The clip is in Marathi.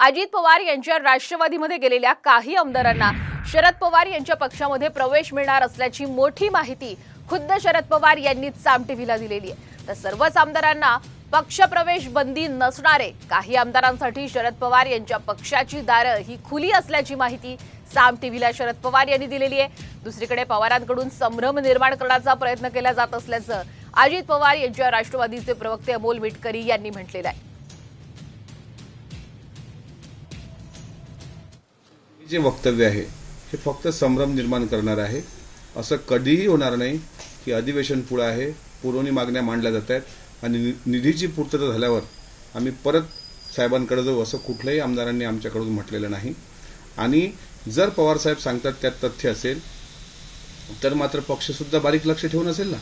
अजित पवार यांच्या राष्ट्रवादीमध्ये गेलेल्या काही आमदारांना शरद पवार यांच्या पक्षामध्ये प्रवेश मिळणार असल्याची मोठी माहिती खुद्द शरद पवार यांनी साम टीव्हीला दिलेली आहे. तर सर्वच आमदारांना पक्षप्रवेश बंदी नसणारे काही आमदारांसाठी शरद पवार यांच्या पक्षाची दारं ही खुली असल्याची माहिती साम टीव्हीला शरद पवार यांनी दिलेली आहे. दुसरीकडे पवारांकडून संभ्रम निर्माण करण्याचा प्रयत्न केला जात असल्याचं अजित पवार यांच्या राष्ट्रवादीचे प्रवक्ते अमोल मिटकरी यांनी म्हटलेलं आहे. जे वक्तव्य आहे हे फक्त संभ्रम निर्माण करणार आहे. असं कधीही होणार नाही की अधिवेशन पुढं आहे पुरवणी मागण्या मांडल्या जात आहेत आणि नि- निधीची पूर्तता झाल्यावर आम्ही परत साहेबांकडे जाऊ असं कुठल्याही आमदारांनी आमच्याकडून म्हटलेलं नाही. आणि जर पवारसाहेब सांगतात त्यात तथ्य असेल तर मात्र पक्षसुद्धा बारीक लक्ष ठेवून असेल ना?